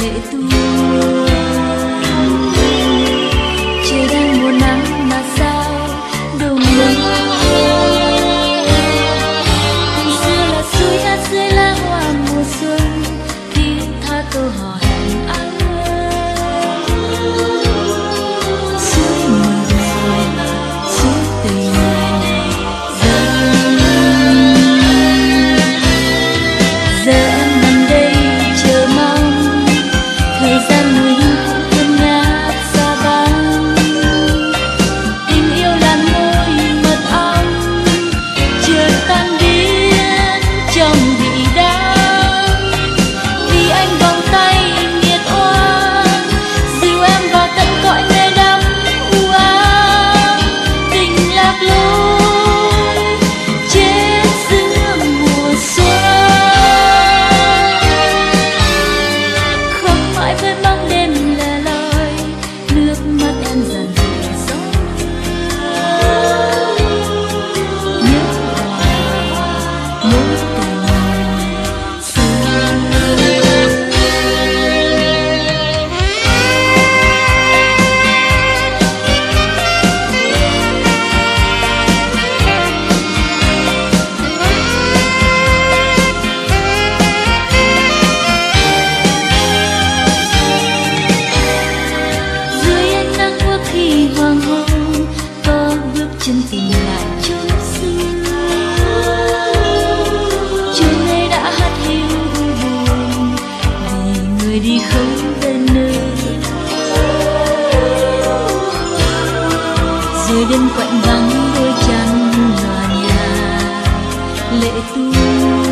lệ tuôn đi không về nơi. Rồi đêm quạnh vắng đôi chân nhòa nhà lệ tuôn